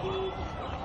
あ!